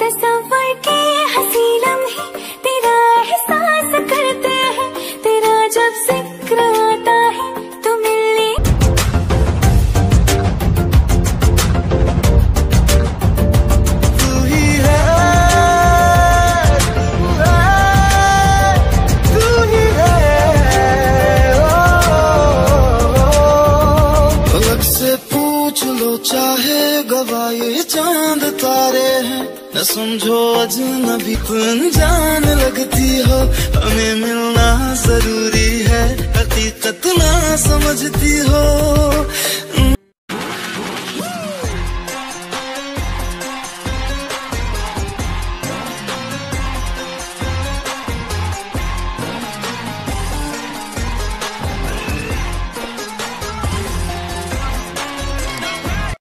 तस्वर के पूछ लो, चाहे गवाए चाँद तारे हैं। न समझो अजनबी तुम जान लगती हो। हमें मिलना ज़रूरी है, हकीकत ना समझती हो।